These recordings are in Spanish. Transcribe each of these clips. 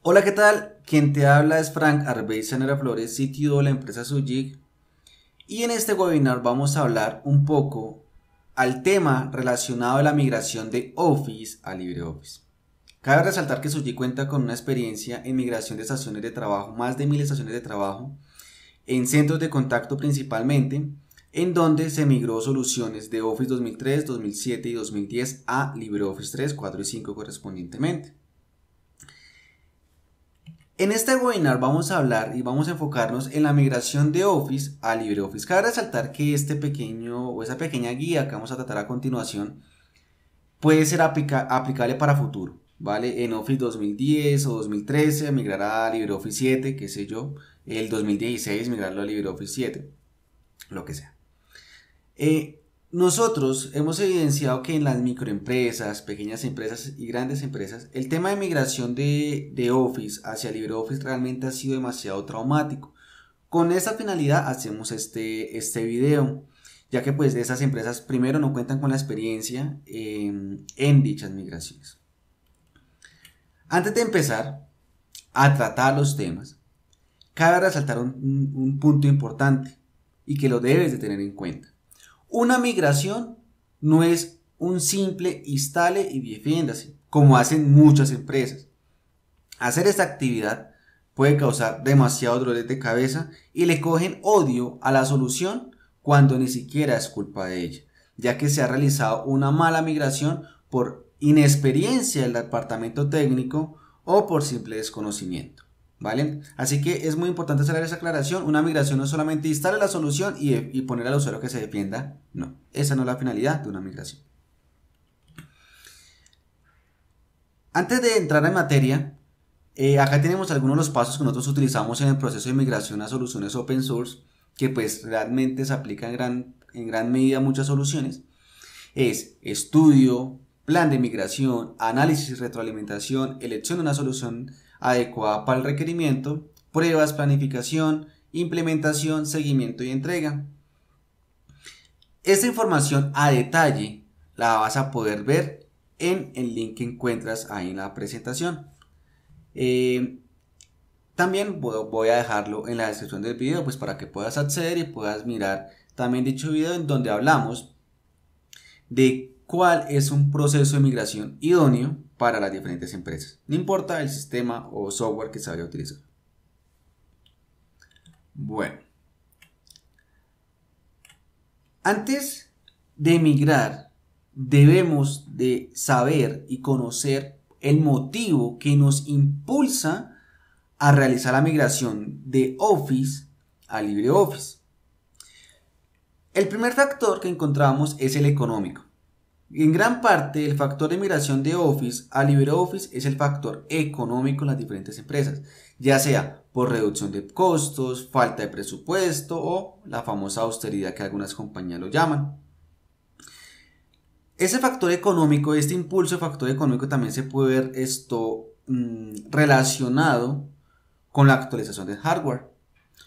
Hola, ¿qué tal? Quien te habla es Frank Arbey Sanera Flores, sitio de la empresa Sujig. Y en este webinar vamos a hablar un poco al tema relacionado a la migración de Office a LibreOffice. Cabe resaltar que Sujig cuenta con una experiencia en migración de estaciones de trabajo, más de mil estaciones de trabajo, en centros de contacto principalmente, en donde se migró soluciones de Office 2003, 2007 y 2010 a LibreOffice 3, 4 y 5 correspondientemente. En este webinar vamos a hablar y vamos a enfocarnos en la migración de Office a LibreOffice. Cabe resaltar que este pequeño o esa pequeña guía que vamos a tratar a continuación puede ser aplicable para futuro, ¿vale? En Office 2010 o 2013 migrar a LibreOffice 7, qué sé yo, el 2016 migrarlo a LibreOffice 7, lo que sea. Eh, nosotros hemos evidenciado que en las microempresas, pequeñas empresas y grandes empresas, el tema de migración de, Office hacia LibreOffice realmente ha sido demasiado traumático. Con esa finalidad hacemos este, este video, ya que pues de esas empresas primero no cuentan con la experiencia en dichas migraciones. Antes de empezar a tratar los temas, cabe resaltar un, un punto importante y que lo debes de tener en cuenta. Una migración no es un simple instale y defiéndase, como hacen muchas empresas. Hacer esta actividad puede causar demasiado dolores de cabeza y le cogen odio a la solución cuando ni siquiera es culpa de ella, ya que se ha realizado una mala migración por inexperiencia del departamento técnico o por simple desconocimiento. ¿Vale? Así que es muy importante hacer esa aclaración. Una migración no es solamente instalar la solución y, poner al usuario que se defienda. No, esa no es la finalidad de una migración. Antes de entrar en materia, eh, acá tenemos algunos de los pasos que nosotros utilizamos en el proceso de migración a soluciones open source, que pues realmente se aplica en gran, en gran medida a muchas soluciones. Es estudio, plan de migración, análisis y retroalimentación, elección de una solución adecuada para el requerimiento, pruebas, planificación, implementación, seguimiento y entrega. Esta información a detalle la vas a poder ver en el link que encuentras ahí en la presentación. Eh, también voy a dejarlo en la descripción del video pues para que puedas acceder y puedas mirar también dicho video en donde hablamos de cuál es un proceso de migración idóneo para las diferentes empresas. No importa el sistema o software que se vaya a utilizar. Bueno. Antes de migrar, debemos de saber y conocer el motivo que nos impulsa a realizar la migración de Office a LibreOffice. El primer factor que encontramos es el económico. En gran parte, el factor de migración de Office a LibreOffice es el factor económico en las diferentes empresas, ya sea por reducción de costos, falta de presupuesto o la famosa austeridad que algunas compañías lo llaman. Ese factor económico, este impulso de factor económico también se puede ver esto mm, relacionado con la actualización del hardware.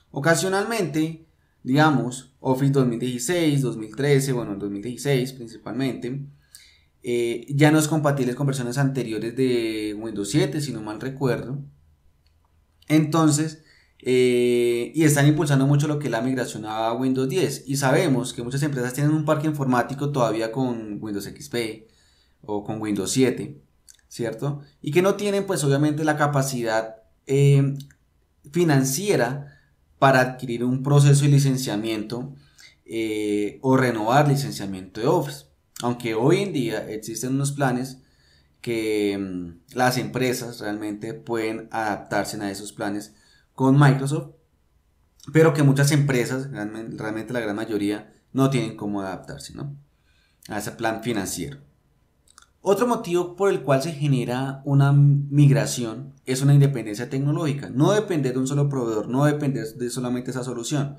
Ocasionalmente, digamos, Office 2016, 2013, bueno, en 2016 principalmente, eh, ya no es compatible con versiones anteriores de Windows 7, si no mal recuerdo. Entonces, eh, y están impulsando mucho lo que es la migración a Windows 10. Y sabemos que muchas empresas tienen un parque informático todavía con Windows XP o con Windows 7, ¿cierto? Y que no tienen, pues obviamente, la capacidad eh, financiera para adquirir un proceso de licenciamiento eh, o renovar licenciamiento de Office. Aunque hoy en día existen unos planes que mm, las empresas realmente pueden adaptarse a esos planes con Microsoft, pero que muchas empresas, realmente, la gran mayoría, no tienen cómo adaptarse a ese plan financiero. Otro motivo por el cual se genera una migración es una independencia tecnológica. No depender de un solo proveedor, no depender de solamente esa solución.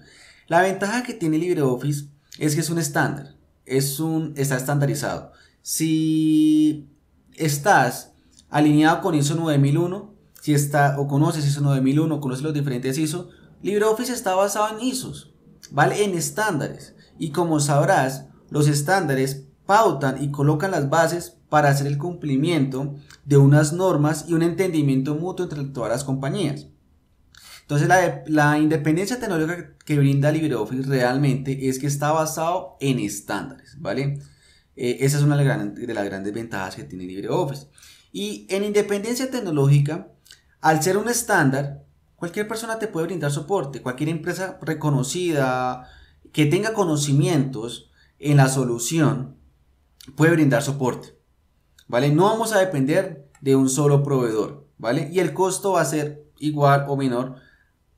La ventaja que tiene LibreOffice es que es un estándar, es un, está estandarizado. Si estás alineado con ISO 9001, si está, o conoces ISO 9001, conoces los diferentes ISO, LibreOffice está basado en ISOs, ¿vale? En estándares. Y como sabrás, los estándares pautan y colocan las bases para hacer el cumplimiento de unas normas y un entendimiento mutuo entre todas las compañías. Entonces la, independencia tecnológica que brinda LibreOffice realmente es que está basado en estándares, ¿vale? Eh, esa es una de las, grandes ventajas que tiene LibreOffice. Y en independencia tecnológica, al ser un estándar, cualquier persona te puede brindar soporte, cualquier empresa reconocida que tenga conocimientos en la solución puede brindar soporte. ¿vale? No vamos a depender de un solo proveedor, ¿vale? Y el costo va a ser igual o menor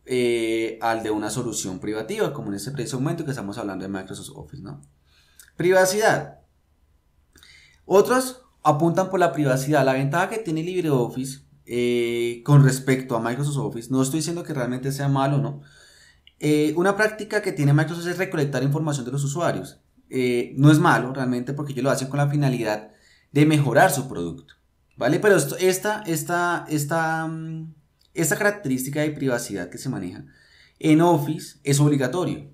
eh, al de una solución privativa, como en este preciso momento que estamos hablando de Microsoft Office, ¿no? Privacidad. Otros apuntan por la privacidad. La ventaja que tiene LibreOffice eh, con respecto a Microsoft Office, no estoy diciendo que realmente sea malo, ¿no? Eh, una práctica que tiene Microsoft es recolectar información de los usuarios. No es malo realmente porque ellos lo hacen con la finalidad de mejorar su producto. ¿Vale? Pero esto, esta, esta, esta, mm, esta característica de privacidad que se maneja en Office es obligatorio.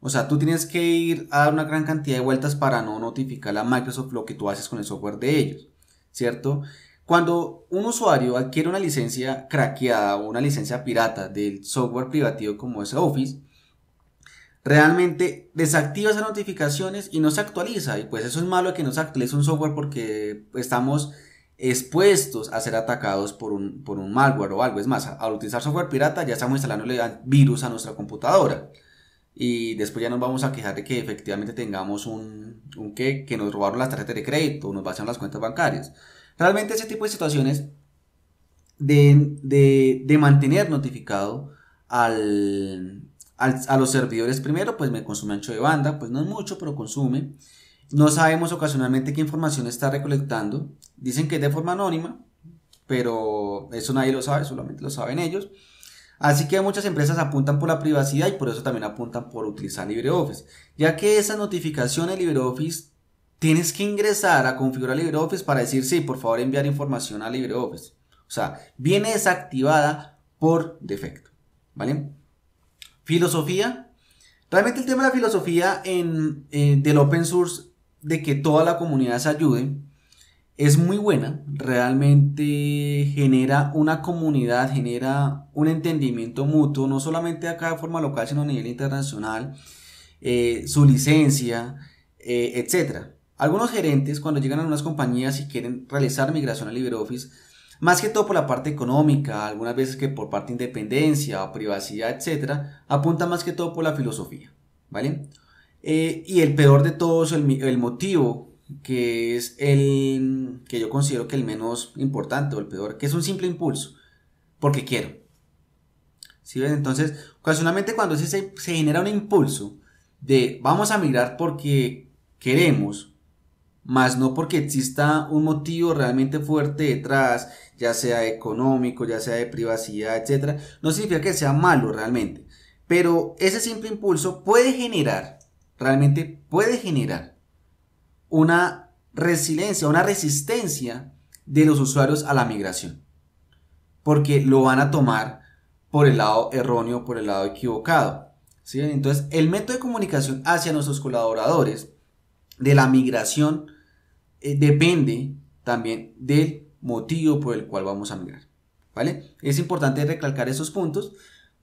O sea, tú tienes que ir a dar una gran cantidad de vueltas para no notificar a Microsoft lo que tú haces con el software de ellos, ¿cierto? Cuando un usuario adquiere una licencia craqueada o una licencia pirata del software privativo como es Office, realmente desactiva esas notificaciones y no se actualiza. Y pues eso es malo que no se actualice un software porque estamos expuestos a ser atacados por un, por un malware o algo. Es más, al utilizar software pirata ya estamos instalando virus a nuestra computadora. Y después ya nos vamos a quejar de que efectivamente tengamos un, un que, que nos robaron las tarjetas de crédito o nos vaciaron las cuentas bancarias. Realmente ese tipo de situaciones de, de, de mantener notificado al, a los servidores primero, pues me consume ancho de banda, pues no es mucho, pero consume. No sabemos ocasionalmente qué información está recolectando. Dicen que es de forma anónima, pero eso nadie lo sabe, solamente lo saben ellos. Así que muchas empresas apuntan por la privacidad y por eso también apuntan por utilizar LibreOffice, ya que esa notificación en LibreOffice tienes que ingresar a configurar LibreOffice para decir sí, por favor enviar información a LibreOffice. O sea, viene desactivada por defecto, ¿vale? Filosofía. Realmente el tema de la filosofía en, eh, del open source, de que toda la comunidad se ayude, es muy buena. Realmente genera una comunidad, genera un entendimiento mutuo, no solamente acá de forma local, sino a nivel internacional. Eh, su licencia, eh, etc. Algunos gerentes, cuando llegan a unas compañías y quieren realizar migración a LibreOffice, más que todo por la parte económica, algunas veces que por parte de independencia privacidad, etcétera, apunta más que todo por la filosofía, ¿vale? Eh, y el peor de todos, el, el motivo que es el que yo considero que el menos importante o el peor, que es un simple impulso, porque quiero. ¿Sí ven? Entonces, ocasionalmente cuando se, se genera un impulso de vamos a migrar porque queremos, más no porque exista un motivo realmente fuerte detrás, ya sea económico, ya sea de privacidad, etc., no significa que sea malo realmente. Pero ese simple impulso puede generar, realmente puede generar una resiliencia, una resistencia de los usuarios a la migración. Porque lo van a tomar por el lado erróneo, por el lado equivocado. ¿sí? Entonces, el método de comunicación hacia nuestros colaboradores de la migración eh, depende también del motivo por el cual vamos a migrar. ¿Vale? Es importante recalcar esos puntos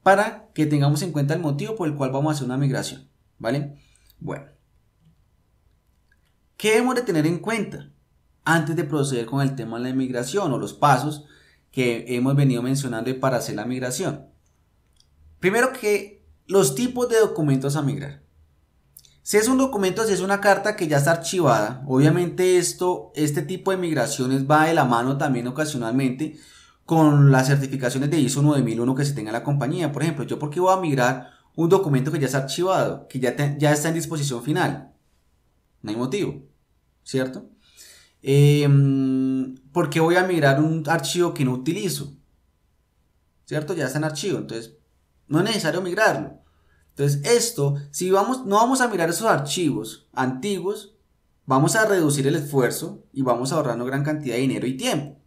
para que tengamos en cuenta el motivo por el cual vamos a hacer una migración. ¿Vale? Bueno. ¿Qué debemos de tener en cuenta antes de proceder con el tema de la migración o los pasos que hemos venido mencionando para hacer la migración? Primero que los tipos de documentos a migrar. Si es un documento, si es una carta que ya está archivada, obviamente esto, este tipo de migraciones va de la mano también ocasionalmente con las certificaciones de ISO 9001 que se tenga en la compañía. Por ejemplo, yo porque voy a migrar un documento que ya está archivado, que ya, está en disposición final. No hay motivo, ¿cierto? Eh, porque voy a migrar un archivo que no utilizo, ¿cierto? Ya está en archivo, entonces no es necesario migrarlo. Entonces, esto, si vamos, no vamos a mirar esos archivos antiguos, vamos a reducir el esfuerzo y vamos a ahorrarnos gran cantidad de dinero y tiempo.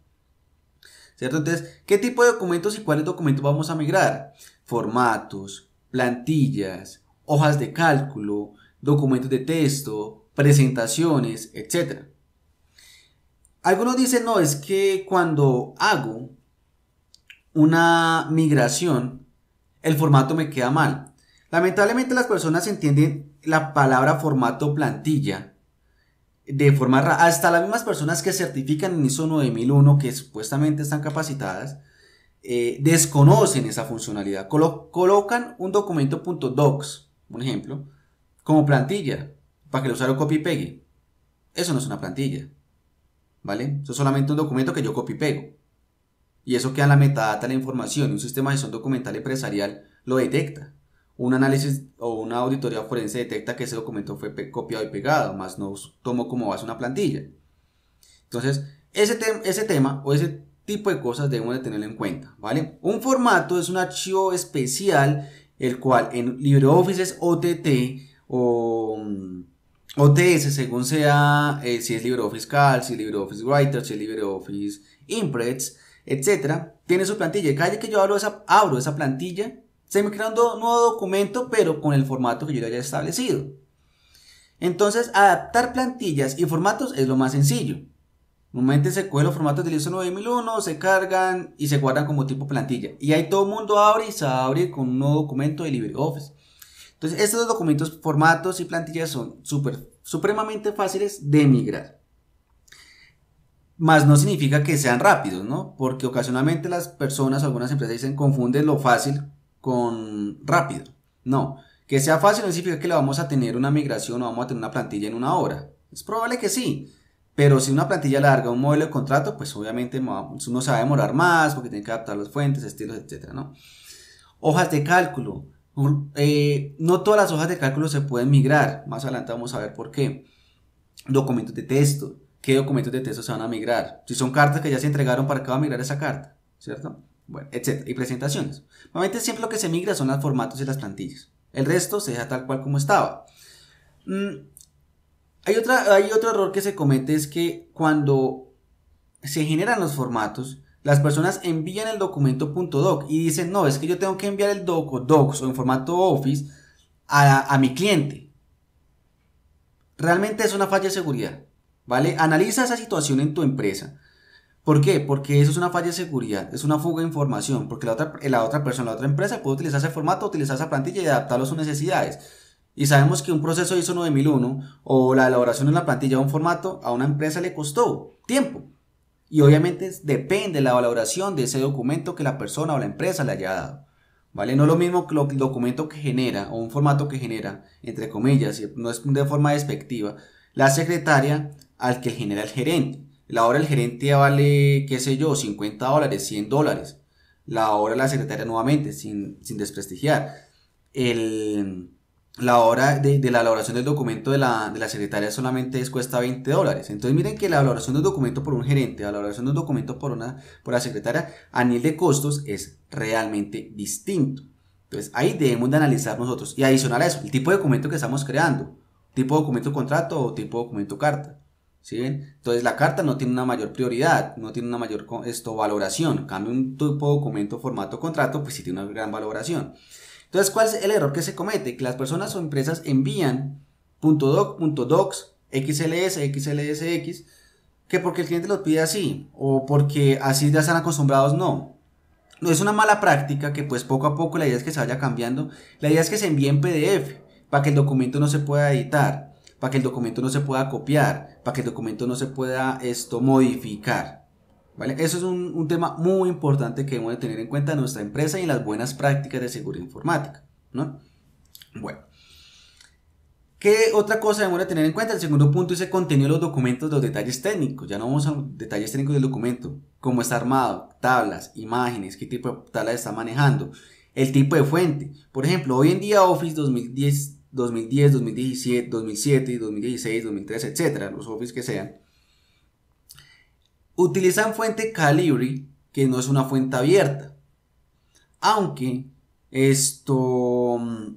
¿Cierto? Entonces, ¿qué tipo de documentos y cuáles documentos vamos a migrar? Formatos, plantillas, hojas de cálculo, documentos de texto, presentaciones, etc. Algunos dicen, no, es que cuando hago una migración, el formato me queda mal. Lamentablemente las personas entienden la palabra formato plantilla de forma rara. Hasta las mismas personas que certifican en ISO 9001, que supuestamente están capacitadas, eh, desconocen esa funcionalidad. colocan un documento .docs, por ejemplo, como plantilla, para que el usuario copie y pegue. Eso no es una plantilla. ¿Vale? Eso es solamente un documento que yo copio y pego. Y eso queda la metadata de la información. Un sistema de gestión documental empresarial lo detecta. Un análisis o una auditoría forense detecta que ese documento fue copiado y pegado, más no tomo como base una plantilla. Entonces, ese, ese tema o ese tipo de cosas debemos de tenerlo en cuenta, ¿vale? Un formato es un archivo especial, el cual en LibreOffice es OTT o mm, OTS, según sea, eh, si es LibreOffice Calc, si es LibreOffice Writer, si es LibreOffice Impress, etcétera, tiene su plantilla. Cada vez que yo abro esa, abro esa plantilla, se me crea un nuevo documento, pero con el formato que yo ya haya establecido. Entonces, adaptar plantillas y formatos es lo más sencillo. Normalmente se cogen los formatos del ISO 9001, se cargan y se guardan como tipo plantilla. Y ahí todo el mundo abre y se abre con un nuevo documento de LibreOffice. Entonces, estos documentos, formatos y plantillas son super, supremamente fáciles de migrar. Más no significa que sean rápidos, ¿no? Porque ocasionalmente las personas algunas empresas dicen confunden lo fácil con rápido. No, que sea fácil no significa que le vamos a tener una migración o vamos a tener una plantilla en una hora. Es probable que sí, pero si una plantilla larga, un modelo de contrato, pues obviamente uno se va a demorar más porque tiene que adaptar las fuentes, estilos, etc. ¿no? Hojas de cálculo. Eh, no todas las hojas de cálculo se pueden migrar. Más adelante vamos a ver por qué. Documentos de texto. ¿Qué documentos de texto se van a migrar? Si son cartas que ya se entregaron, ¿para qué va a migrar esa carta? ¿Cierto? Bueno, etc. Y presentaciones. Normalmente siempre lo que se migra son los formatos y las plantillas. El resto se deja tal cual como estaba. Mm, hay, otra, hay otro error que se comete es que cuando se generan los formatos, las personas envían el documento .doc y dicen, no, es que yo tengo que enviar el doc o docs o en formato Office a, a mi cliente. Realmente es una falla de seguridad, ¿vale? Analiza esa situación en tu empresa. ¿Por qué? Porque eso es una falla de seguridad, es una fuga de información, porque la otra, la otra persona, la otra empresa puede utilizar ese formato, utilizar esa plantilla y adaptarlo a sus necesidades. Y sabemos que un proceso ISO 9001 o la elaboración de una plantilla o un formato a una empresa le costó tiempo. Y obviamente depende de la valoración de ese documento que la persona o la empresa le haya dado. ¿Vale? No es lo mismo que el documento que genera o un formato que genera, entre comillas, no es de forma despectiva, la secretaria al que genera el gerente. La hora del gerente vale, qué sé yo, 50 dólares, 100 dólares. La hora de la secretaria nuevamente, sin, sin desprestigiar. El, la hora de, la elaboración del documento de la, de la secretaria solamente es, cuesta 20 dólares. Entonces miren que la elaboración de un documento por un gerente, la elaboración de un documento por, una, por la secretaria a nivel de costos es realmente distinto. Entonces ahí debemos de analizar nosotros. Y adicional a eso, el tipo de documento que estamos creando. Tipo de documento contrato o tipo de documento carta. Entonces la carta no tiene una mayor prioridad, no tiene una mayor esto, valoración. Cambio un tipo de documento formato contrato, pues sí tiene una gran valoración. Entonces, ¿cuál es el error que se comete? Que las personas o empresas envían .doc, .docs, XLS, XLSX, que porque el cliente lo pide así, o porque así ya están acostumbrados, no. No es una mala práctica que pues poco a poco la idea es que se vaya cambiando. La idea es que se envíe en PDF, para que el documento no se pueda editar, para que el documento no se pueda copiar, para que el documento no se pueda esto modificar. Eso es un, tema muy importante que debemos de tener en cuenta en nuestra empresa y en las buenas prácticas de seguridad informática, ¿no? Bueno. ¿Qué otra cosa debemos de tener en cuenta? El segundo punto es el contenido de los documentos, los detalles técnicos. Ya no vamos a detalles técnicos del documento. Cómo está armado, tablas, imágenes, qué tipo de tablas está manejando, el tipo de fuente. Por ejemplo, hoy en día Office 2010, 2010 2017, 2007, 2016, 2013, etcétera, los Office que sean, utilizan fuente Calibri, que no es una fuente abierta. Aunque esto mm,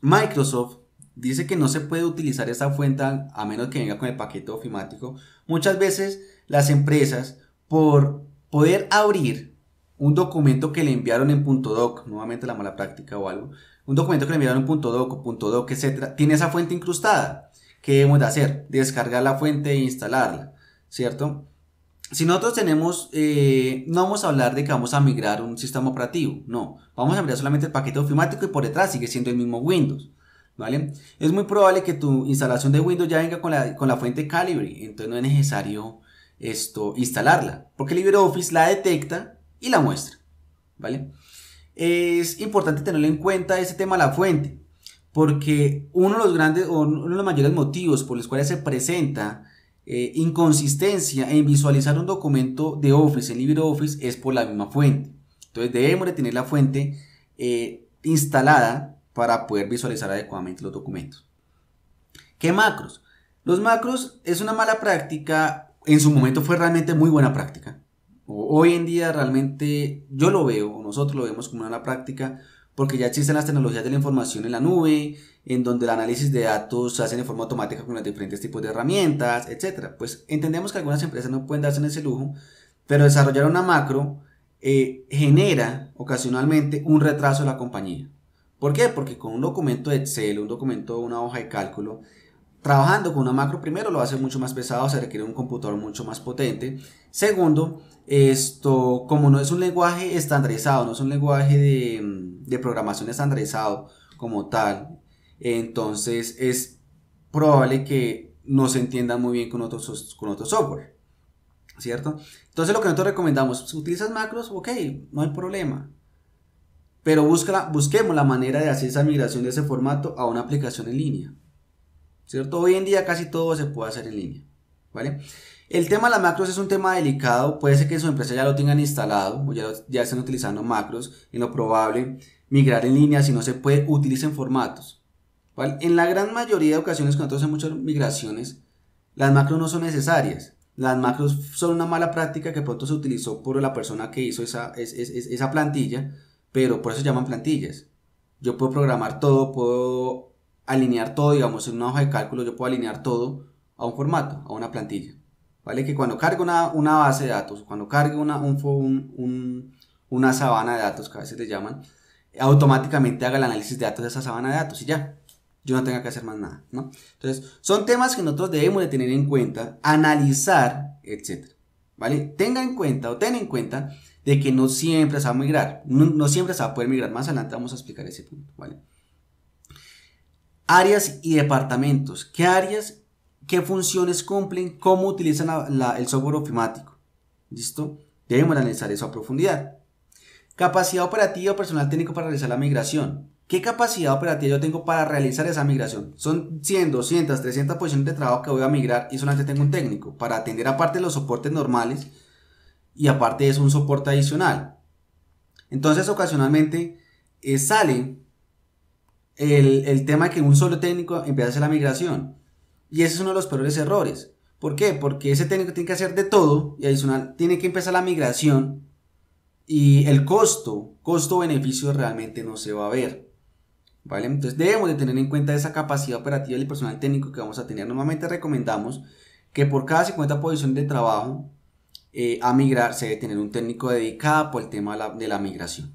Microsoft dice que no se puede utilizar esa fuente a menos que venga con el paquete ofimático. Muchas veces las empresas por poder abrir un documento que le enviaron en .doc, nuevamente la mala práctica o algo, un documento que le enviaron en .doc o .doc, etcétera, tiene esa fuente incrustada ¿qué debemos de hacer? Descargar la fuente e instalarla, ¿cierto? Si nosotros tenemos, eh, no vamos a hablar de que vamos a migrar un sistema operativo, no, vamos a migrar solamente el paquete ofimático y por detrás sigue siendo el mismo Windows, ¿vale? Es muy probable que tu instalación de Windows ya venga con la, con la fuente Calibre, entonces no es necesario esto, instalarla, porque LibreOffice la detecta y la muestra, ¿vale? Es importante tenerlo en cuenta ese tema la fuente, porque uno de los grandes o uno de los mayores motivos por los cuales se presenta eh, inconsistencia en visualizar un documento de Office en LibreOffice es por la misma fuente. Entonces debemos de tener la fuente eh, instalada para poder visualizar adecuadamente los documentos. ¿Qué macros? Los macros es una mala práctica, en su momento fue realmente muy buena práctica. Hoy en día realmente yo lo veo, nosotros lo vemos como una práctica, porque ya existen las tecnologías de la información en la nube, en donde el análisis de datos se hace de forma automática con los diferentes tipos de herramientas, etc. Pues entendemos que algunas empresas no pueden darse en ese lujo, pero desarrollar una macro eh, genera ocasionalmente un retraso de la compañía. ¿Por qué? Porque con un documento de Excel, un documento, una hoja de cálculo, trabajando con una macro, primero lo hace mucho más pesado, se requiere un computador mucho más potente. Segundo, esto, como no es un lenguaje estandarizado, no es un lenguaje de, de programación estandarizado como tal, entonces es probable que no se entienda muy bien con otros, con otros software. ¿Cierto? Entonces lo que nosotros recomendamos, ¿utilizas macros? Ok, no hay problema. Pero busquemos la manera de hacer esa migración de ese formato a una aplicación en línea. ¿Cierto? Hoy en día casi todo se puede hacer en línea. ¿Vale? El tema de las macros es un tema delicado. Puede ser que en su empresa ya lo tengan instalado o ya, ya estén utilizando macros. En lo probable, migrar en línea, si no se puede, utilicen formatos. En la gran mayoría de ocasiones, cuando hacemos muchas migraciones, las macros no son necesarias. Las macros son una mala práctica que pronto se utilizó por la persona que hizo esa, esa plantilla, pero por eso se llaman plantillas. Yo puedo programar todo, puedo alinear todo, digamos, en una hoja de cálculo, yo puedo alinear todo a un formato, a una plantilla. ¿Vale? Que cuando cargue una, base de datos, cuando cargue una, un, una sabana de datos, que a veces le llaman, automáticamente haga el análisis de datos de esa sabana de datos y ya yo no tenga que hacer más nada, ¿no? Entonces, son temas que nosotros debemos de tener en cuenta, analizar, etc. ¿Vale? Tenga en cuenta o ten en cuenta de que no siempre se va a migrar, no, siempre se va a poder migrar. Más adelante vamos a explicar ese punto, ¿vale? Áreas y departamentos. ¿Qué áreas, qué funciones cumplen, cómo utilizan el software ofimático? ¿Listo? Debemos analizar eso a profundidad. Capacidad operativa o personal técnico para realizar la migración. ¿Qué capacidad operativa yo tengo para realizar esa migración? Son 100, 200, 300 posiciones de trabajo que voy a migrar y solamente tengo un técnico para atender aparte los soportes normales y aparte eso un soporte adicional. Entonces ocasionalmente eh, sale el, el, tema de que un solo técnico empieza a hacer la migración. Y ese es uno de los peores errores. ¿Por qué? Porque ese técnico tiene que hacer de todo y adicional tiene que empezar la migración y el costo, costo-beneficio realmente no se va a ver. ¿vale? Entonces debemos de tener en cuenta esa capacidad operativa del personal técnico que vamos a tener. Normalmente recomendamos que por cada 50 posiciones de trabajo eh, a migrar se debe tener un técnico dedicado por el tema de la, migración,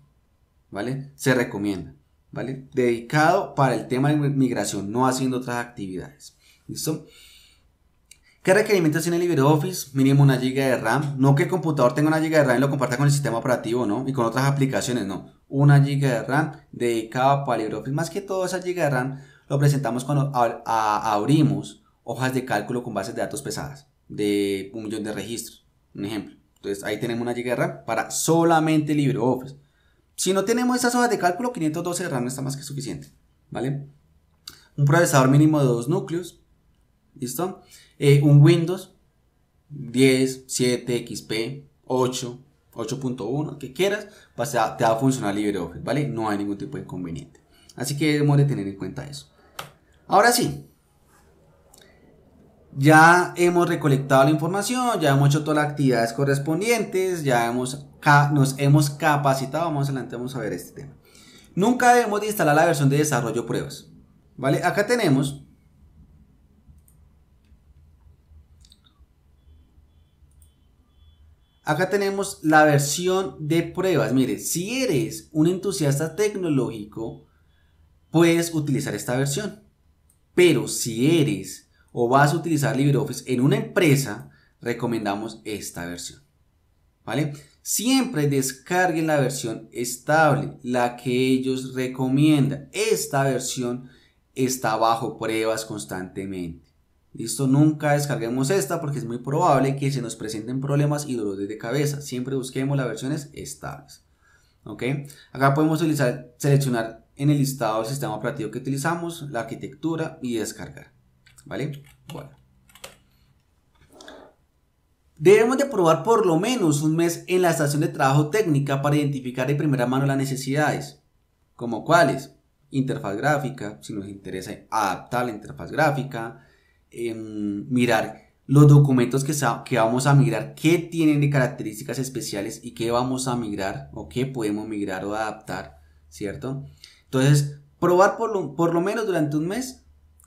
¿vale? Se recomienda, Dedicado para el tema de migración, no haciendo otras actividades, ¿listo? ¿Qué requerimientos tiene LibreOffice? Mínimo una giga de RAM. No que el computador tenga una giga de RAM y lo comparta con el sistema operativo, ¿no? Y con otras aplicaciones, no. Una giga de RAM dedicada para LibreOffice. Más que todo esa giga de RAM lo presentamos cuando abrimos hojas de cálculo con bases de datos pesadas de un millón de registros. Un ejemplo. Entonces ahí tenemos una giga de RAM para solamente LibreOffice. Si no tenemos esas hojas de cálculo, 512 de RAM está más que suficiente. ¿Vale? Un procesador mínimo de dos núcleos. ¿Listo? Eh, un Windows 10, 7, XP, 8, 8.1, que quieras, te va a funcionar LibreOffice, ¿vale? No hay ningún tipo de inconveniente. Así que debemos de tener en cuenta eso. Ahora sí, ya hemos recolectado la información, ya hemos hecho todas las actividades correspondientes, ya hemos, nos hemos capacitado. Vamos adelante, vamos a ver este tema. Nunca debemos de instalar la versión de desarrollo pruebas. ¿Vale? Acá tenemos Acá tenemos la versión de pruebas. Mire, si eres un entusiasta tecnológico, puedes utilizar esta versión. Pero si eres o vas a utilizar LibreOffice en una empresa, recomendamos esta versión. ¿Vale? Siempre descarguen la versión estable, la que ellos recomiendan. Esta versión está bajo pruebas constantemente. Listo, nunca descarguemos esta porque es muy probable que se nos presenten problemas y dolores de cabeza. Siempre busquemos las versiones estables. ¿Ok? Acá podemos utilizar, seleccionar en el listado el sistema operativo que utilizamos, la arquitectura y descargar. ¿Vale? Bueno. Debemos de probar por lo menos un mes en la estación de trabajo técnica para identificar de primera mano las necesidades. ¿Como cuáles? Interfaz gráfica, si nos interesa adaptar la interfaz gráfica, Em, mirar los documentos que, que vamos a migrar, qué tienen de características especiales y qué vamos a migrar o qué podemos migrar o adaptar, ¿cierto? Entonces, probar por lo, por lo menos durante un mes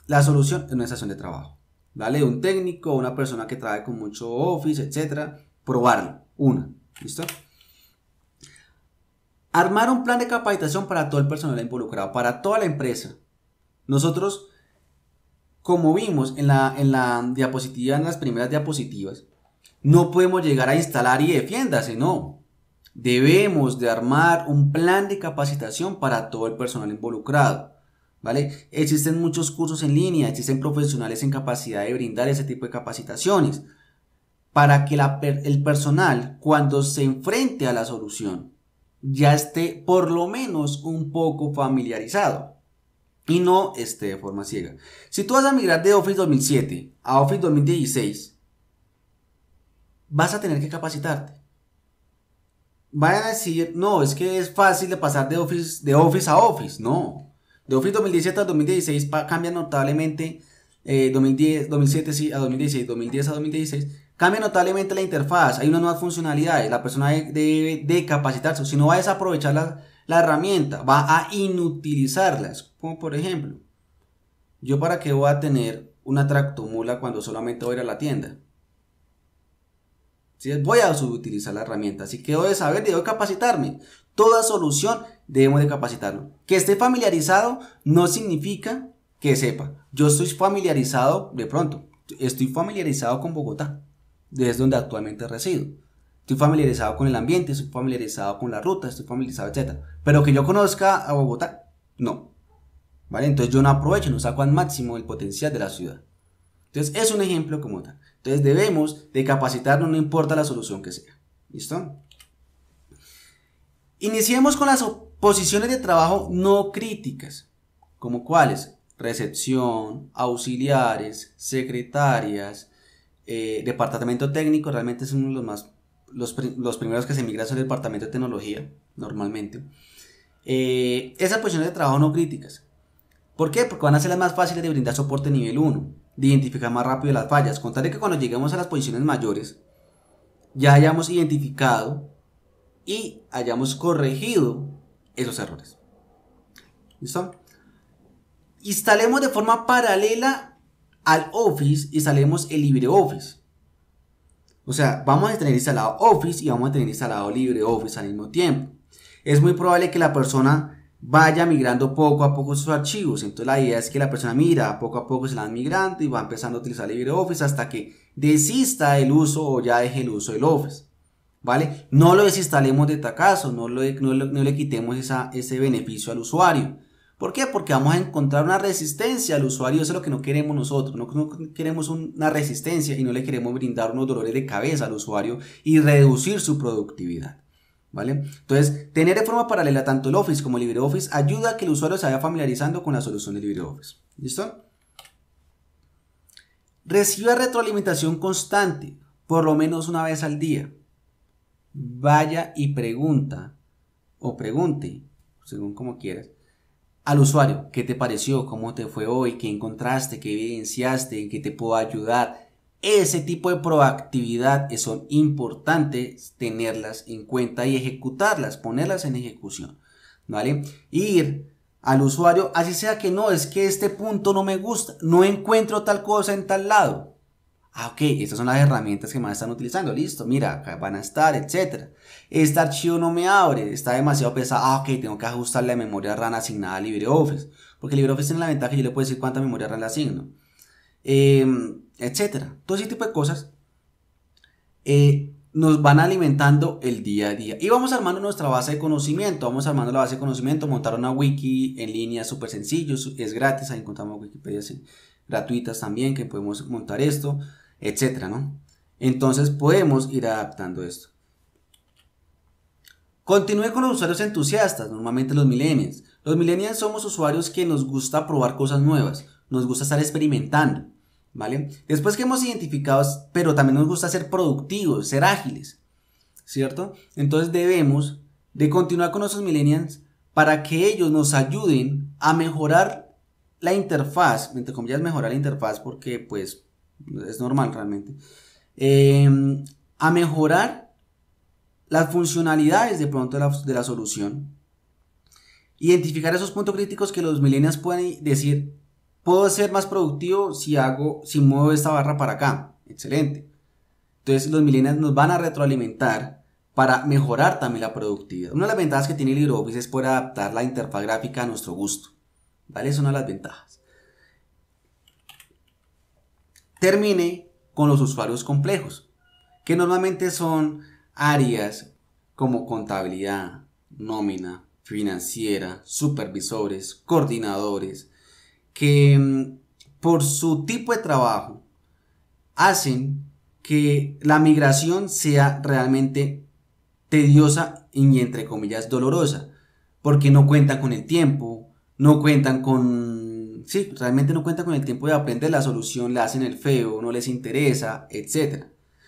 la solución en una estación de trabajo, ¿vale? Un técnico, una persona que trabaje con mucho Office, etcétera, probarlo, una, ¿listo? Armar un plan de capacitación para todo el personal involucrado, para toda la empresa. Nosotros como vimos en la, en la diapositiva, en las primeras diapositivas, no podemos llegar a instalar y defiéndase, no. Debemos de armar un plan de capacitación para todo el personal involucrado. Existen muchos cursos en línea, existen profesionales en capacidad de brindar ese tipo de capacitaciones para que el personal cuando se enfrente a la solución ya esté por lo menos un poco familiarizado y no esté de forma ciega. Si tú vas a migrar de Office 2007 a Office 2016, vas a tener que capacitarte. Vayan a decir, no, es que es fácil de pasar de Office, de Office a Office. No. De Office 2017 a 2016 cambia notablemente. 2010, 2007 sí, a 2016, 2010 a 2016. Cambia notablemente la interfaz. Hay unas nuevas funcionalidades. La persona debe de capacitarse. Si no, va a desaprovechar las la herramienta, va a inutilizarlas. Como por ejemplo, yo para qué voy a tener una tractomula cuando solamente voy a ir a la tienda. Voy a subutilizar la herramienta, así que debo de saber, debo de capacitarme. Toda solución debemos de capacitarlo. Que esté familiarizado no significa que sepa. Yo estoy familiarizado, de pronto, estoy familiarizado con Bogotá, desde donde actualmente resido. Estoy familiarizado con el ambiente, estoy familiarizado con la ruta, estoy familiarizado, etc. Pero que yo conozca a Bogotá, no. ¿Vale? Entonces yo no aprovecho, no saco al máximo el potencial de la ciudad. Entonces es un ejemplo como tal. Entonces debemos de capacitarnos, no importa la solución que sea. ¿Listo? Iniciemos con las posiciones de trabajo no críticas, como cuáles, recepción, auxiliares, secretarias, eh, departamento técnico, realmente es uno de los más los, primeros que se migran son el departamento de tecnología, normalmente. Eh, esas posiciones de trabajo no críticas. ¿Por qué? Porque van a ser las más fáciles de brindar soporte nivel 1, de identificar más rápido las fallas. Contaré que cuando lleguemos a las posiciones mayores, ya hayamos identificado y hayamos corregido esos errores. ¿Listo? Instalemos de forma paralela al Office, instalemos el LibreOffice. O sea, vamos a tener instalado Office y vamos a tener instalado LibreOffice al mismo tiempo. Es muy probable que la persona vaya migrando poco a poco sus archivos. Entonces la idea es que la persona mira, poco a poco se la van migrando y va empezando a utilizar LibreOffice hasta que desista del uso o ya deje el uso del Office. ¿Vale? No lo desinstalemos de tacazo, no, no, le quitemos ese beneficio al usuario. ¿Por qué? Porque vamos a encontrar una resistencia al usuario, eso es lo que no queremos nosotros, no, queremos una resistencia y no le queremos brindar unos dolores de cabeza al usuario y reducir su productividad. Entonces, tener de forma paralela tanto el Office como el LibreOffice ayuda a que el usuario se vaya familiarizando con la solución de LibreOffice. ¿Listo? Reciba retroalimentación constante, por lo menos una vez al día. Vaya y pregunta, o pregunte, según como quieras, al usuario, ¿qué te pareció? ¿Cómo te fue hoy? ¿Qué encontraste? ¿Qué evidenciaste? ¿En qué te puedo ayudar? Ese tipo de proactividad son importantes tenerlas en cuenta y ejecutarlas, ponerlas en ejecución. ¿Vale? Ir al usuario, así sea que no, es que este punto no me gusta, no encuentro tal cosa en tal lado. Ah, ok, estas son las herramientas que más están utilizando. Listo, mira, acá van a estar, etc. Este archivo no me abre, está demasiado pesado. Ah, ok, tengo que ajustarle la memoria RAM asignada a LibreOffice. Porque LibreOffice tiene la ventaja que yo le puedo decir cuánta memoria RAM le asigno. em, etcétera. Todo ese tipo de cosas eh, nos van alimentando el día a día. Y vamos armando nuestra base de conocimiento, vamos armando la base de conocimiento, montar una wiki en línea súper sencillo, es gratis, ahí encontramos Wikipedias gratuitas también que podemos montar esto, etcétera, ¿no? Entonces podemos ir adaptando esto. Continúe con los usuarios entusiastas, normalmente los millennials. Los millennials somos usuarios que nos gusta probar cosas nuevas, nos gusta estar experimentando, ¿vale? Después que hemos identificado, pero también nos gusta ser productivos, ser ágiles, ¿cierto? Entonces debemos de continuar con nuestros millennials para que ellos nos ayuden a mejorar la interfaz, entre comillas mejorar la interfaz porque pues es normal realmente, eh, a mejorar las funcionalidades de pronto de la, de la solución identificar esos puntos críticos que los millennials pueden decir, puedo ser más productivo si hago, si muevo esta barra para acá. Excelente. Entonces los millennials nos van a retroalimentar para mejorar también la productividad. Una de las ventajas que tiene LibreOffice es poder adaptar la interfaz gráfica a nuestro gusto. ¿Vale? Es una de las ventajas. Termine con los usuarios complejos, que normalmente son áreas como contabilidad, nómina, financiera, supervisores, coordinadores, que mm, por su tipo de trabajo hacen que la migración sea realmente tediosa y entre comillas dolorosa, porque no cuentan con el tiempo, no cuentan con, sí, realmente no cuentan con el tiempo de aprender la solución, le hacen el feo, no les interesa, etc.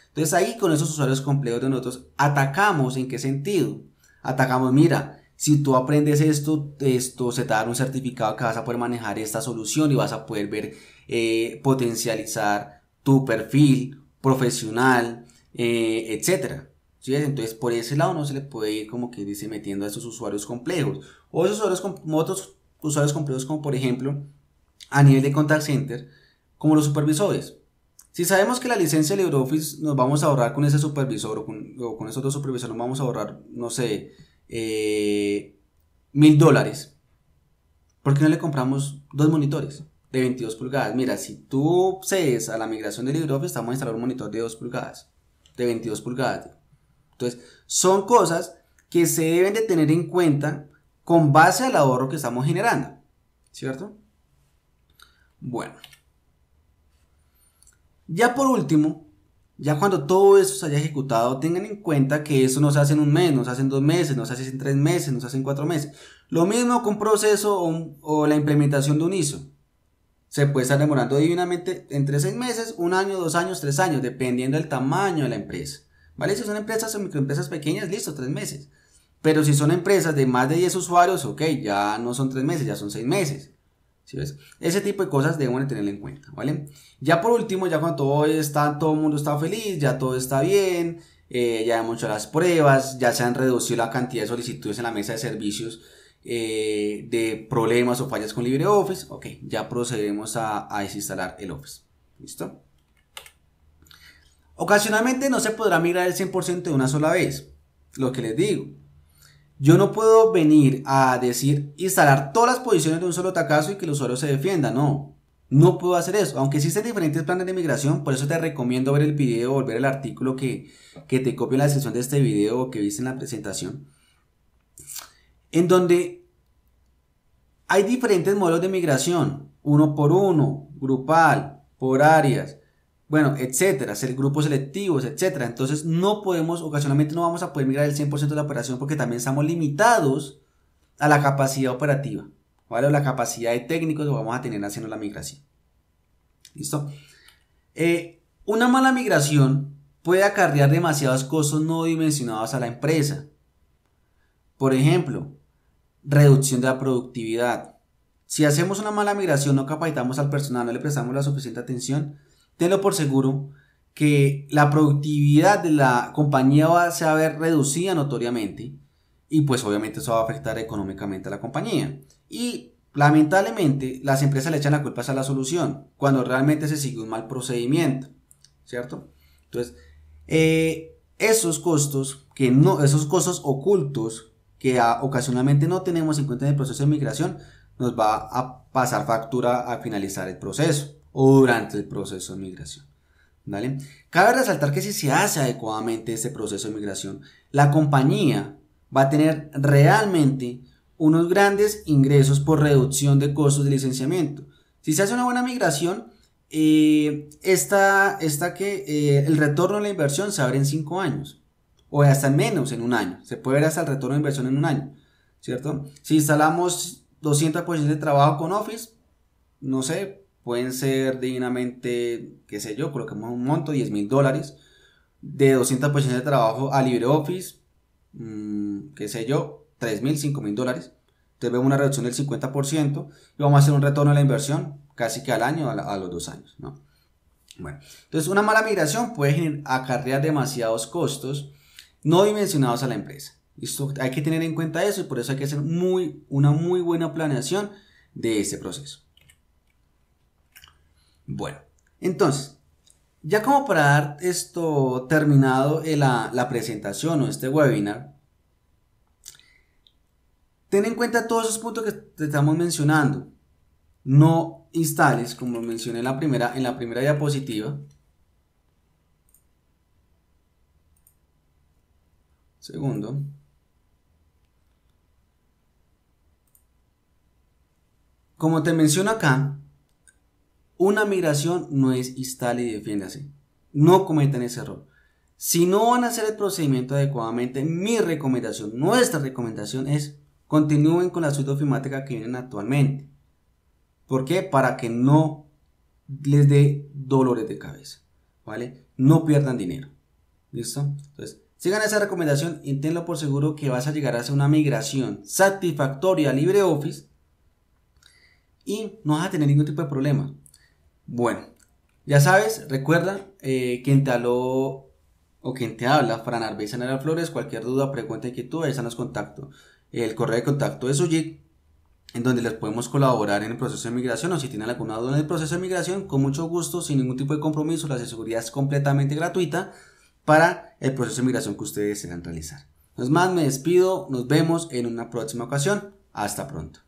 Entonces ahí con esos usuarios complejos de nosotros atacamos en qué sentido? Atacamos, mira, si tú aprendes esto, esto se te da un certificado que vas a poder manejar esta solución y vas a poder ver, eh, potencializar tu perfil profesional, eh, etcétera. ¿Sí? Entonces, por ese lado no se le puede ir como que dice metiendo a esos usuarios complejos. O esos usuarios, otros usuarios complejos como por ejemplo a nivel de contact center, como los supervisores. Si sabemos que la licencia de LibreOffice nos vamos a ahorrar con ese supervisor o con, o con esos dos supervisores, nos vamos a ahorrar, no sé, mil dólares, ¿por qué no le compramos dos monitores de 22 pulgadas? Mira, si tú cedes a la migración de LibreOffice, estamos a instalar un monitor de 2 pulgadas, de 22 pulgadas. Entonces, son cosas que se deben de tener en cuenta con base al ahorro que estamos generando, ¿cierto? Bueno. Ya por último, ya cuando todo eso se haya ejecutado, tengan en cuenta que eso no se hace en un mes, no se hace en dos meses, no se hace en tres meses, no se hace en cuatro meses. Lo mismo con proceso o, la implementación de un ISO. Se puede estar demorando divinamente entre seis meses, un año, dos años, tres años, dependiendo del tamaño de la empresa. ¿Vale? Si son empresas o microempresas pequeñas, listo, tres meses. Pero si son empresas de más de 10 usuarios, ok, ya no son tres meses, ya son seis meses. Ese tipo de cosas debemos de tenerlo en cuenta, ¿vale? Ya por último, ya cuando todo está, todo el mundo está feliz, ya todo está bien, eh, ya hemos hecho las pruebas, ya se han reducido la cantidad de solicitudes en la mesa de servicios eh, de problemas o fallas con LibreOffice, ok, ya procedemos a, a desinstalar el Office, ¿listo? Ocasionalmente no se podrá migrar el 100% de una sola vez, lo que les digo. Yo no puedo venir a decir instalar todas las posiciones de un solo tacazo y que el usuario se defienda. No, no puedo hacer eso. Aunque existen diferentes planes de migración, por eso te recomiendo ver el video o ver el artículo que, que te copio en la descripción de este video o que viste en la presentación. En donde hay diferentes modelos de migración. Uno por uno, grupal, por áreas bueno, etcétera, ser grupos selectivos, etcétera. Entonces no podemos, ocasionalmente no vamos a poder migrar el 100% de la operación porque también estamos limitados a la capacidad operativa, ¿vale? O la capacidad de técnicos que vamos a tener haciendo la migración. ¿Listo? Eh, una mala migración puede acarrear demasiados costos no dimensionados a la empresa. Por ejemplo, reducción de la productividad. Si hacemos una mala migración, no capacitamos al personal, no le prestamos la suficiente atención, tenlo por seguro que la productividad de la compañía va, a ver reducida notoriamente y pues obviamente eso va a afectar económicamente a la compañía. Y lamentablemente las empresas le echan la culpa a la solución cuando realmente se sigue un mal procedimiento, ¿cierto? Entonces, eh, esos costos, que no, esos costos ocultos que ocasionalmente no tenemos en cuenta en el proceso de migración, nos va a pasar factura al finalizar el proceso o durante el proceso de migración. Cabe resaltar que si se hace adecuadamente este proceso de migración, la compañía va a tener realmente unos grandes ingresos por reducción de costos de licenciamiento. Si se hace una buena migración, eh, esta, que eh, el retorno de la inversión se abre en 5 años o hasta menos en un año. Se puede ver hasta el retorno de inversión en un año, ¿cierto? Si instalamos 200 posiciones de trabajo con Office, no sé, pueden ser dignamente, qué sé yo, colocamos un monto, 10 mil dólares, de 200 posiciones de trabajo a LibreOffice, mmm, qué sé yo, 3 mil, 5 mil dólares. Entonces vemos una reducción del 50% y vamos a hacer un retorno de la inversión casi que al año, a, los dos años, ¿no? Bueno, entonces una mala migración puede acarrear demasiados costos no dimensionados a la empresa. Esto, hay que tener en cuenta eso y por eso hay que hacer muy, una muy buena planeación de ese proceso. Bueno, entonces, ya como para dar esto terminado en la, la presentación o este webinar, ten en cuenta todos esos puntos que te estamos mencionando. No instales, como mencioné en la primera, en la primera diapositiva, Segundo. Como te menciono acá, una migración no es instale y defiéndase. No cometan ese error. Si no van a hacer el procedimiento adecuadamente, mi recomendación, nuestra recomendación es continúen con la suite ofimática que vienen actualmente. ¿Por qué? Para que no les dé dolores de cabeza. ¿Vale? No pierdan dinero. ¿Listo? Entonces, Sigan esa recomendación y tenlo por seguro que vas a llegar a hacer una migración satisfactoria a LibreOffice y no vas a tener ningún tipo de problema. Bueno, ya sabes, recuerda, eh, quien te habló o quien te habla, Fran Arbeza Flores, cualquier duda, pregunta, inquietud, ahí están los contactos. El correo de contacto de Sujit, en donde les podemos colaborar en el proceso de migración o si tienen alguna duda en el proceso de migración, con mucho gusto, sin ningún tipo de compromiso, la asesoría es completamente gratuita para el proceso de migración que ustedes desean realizar. No es más, me despido, nos vemos en una próxima ocasión. Hasta pronto.